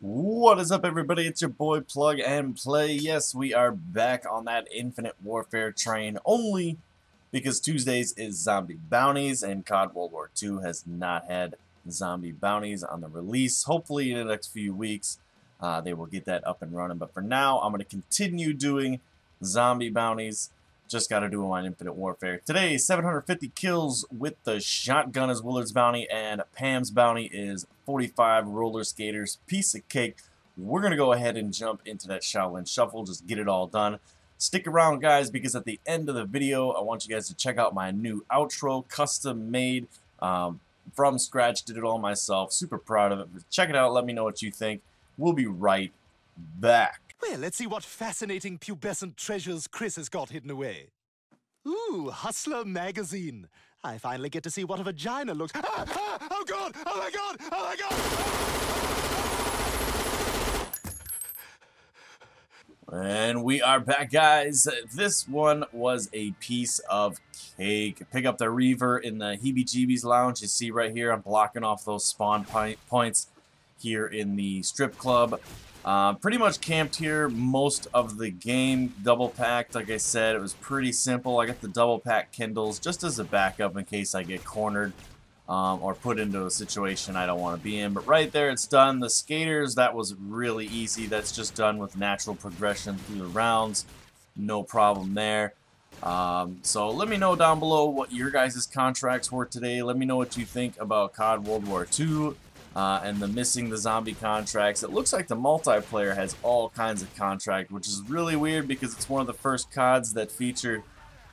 What is up, everybody? It's your boy Plug and Play. Yes, we are back on that Infinite Warfare train only because Tuesdays is Zombie Bounties, and COD World War II has not had Zombie Bounties on the release. Hopefully, in the next few weeks, uh, they will get that up and running. But for now, I'm going to continue doing Zombie Bounties. Just got to do them on Infinite Warfare. Today, 750 kills with the shotgun is Willard's bounty, and Pam's bounty is 45 roller skaters. Piece of cake. We're going to go ahead and jump into that Shaolin Shuffle, just get it all done. Stick around, guys, because at the end of the video, I want you guys to check out my new outro, custom made um, from scratch. Did it all myself. Super proud of it. Check it out. Let me know what you think. We'll be right back. Well, let's see what fascinating pubescent treasures Chris has got hidden away. Ooh, Hustler magazine. I finally get to see what a vagina looks. Ah, ah, oh god! Oh my god! Oh my god! And we are back, guys. This one was a piece of cake. Pick up the Reaver in the Heebie Jeebies Lounge. You see right here, I'm blocking off those spawn points here in the strip club. Uh, pretty much camped here most of the game. Double packed, like I said, it was pretty simple. I got the double pack Kendalls just as a backup in case I get cornered um, or put into a situation I don't want to be in. But right there, it's done. The skaters, that was really easy. That's just done with natural progression through the rounds. No problem there. Um, so let me know down below what your guys' contracts were today. Let me know what you think about COD World War II uh, and the missing the zombie contracts. It looks like the multiplayer has all kinds of contract, which is really weird because it's one of the first CODs that feature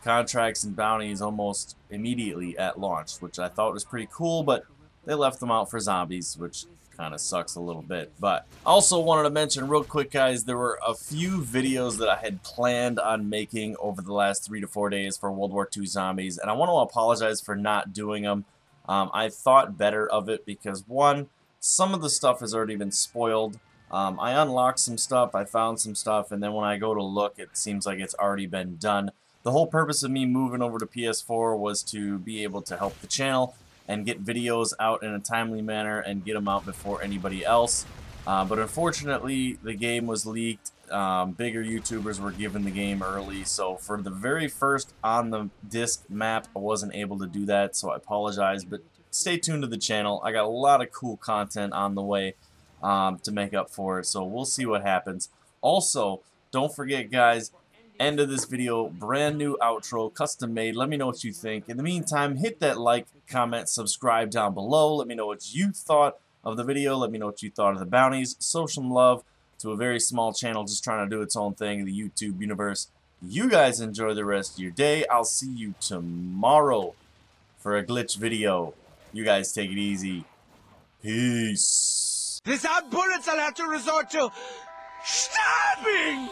contracts and bounties almost immediately at launch, which I thought was pretty cool, but they left them out for zombies, which kind of sucks a little bit. But also wanted to mention real quick, guys, there were a few videos that I had planned on making over the last three to four days for World War II zombies, and I want to apologize for not doing them. Um, I thought better of it because, one, some of the stuff has already been spoiled. Um, I unlocked some stuff, I found some stuff, and then when I go to look, it seems like it's already been done. The whole purpose of me moving over to PS4 was to be able to help the channel and get videos out in a timely manner and get them out before anybody else. Uh, but unfortunately, the game was leaked. Um, bigger YouTubers were given the game early, so for the very first on the disc map, I wasn't able to do that, so I apologize. But stay tuned to the channel. I got a lot of cool content on the way um, to make up for it, so we'll see what happens. Also, don't forget, guys, end of this video, brand new outro, custom made. Let me know what you think. In the meantime, hit that like, comment, subscribe down below. Let me know what you thought of the video. Let me know what you thought of the bounties. Some love to a very small channel just trying to do its own thing in the YouTube universe. You guys enjoy the rest of your day. I'll see you tomorrow for a glitch video. You guys take it easy. Peace. Without bullets, I'll have to resort to stabbing!